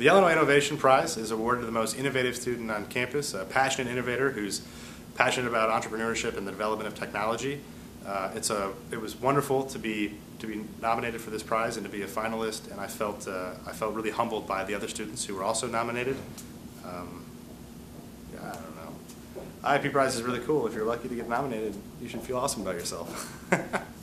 The Illinois Innovation Prize is awarded to the most innovative student on campus, a passionate innovator who's passionate about entrepreneurship and the development of technology. Uh, it's a, it was wonderful to be, to be nominated for this prize and to be a finalist, and I felt, uh, I felt really humbled by the other students who were also nominated. Um, yeah, I don't know. IIP Prize is really cool. If you're lucky to get nominated, you should feel awesome about yourself.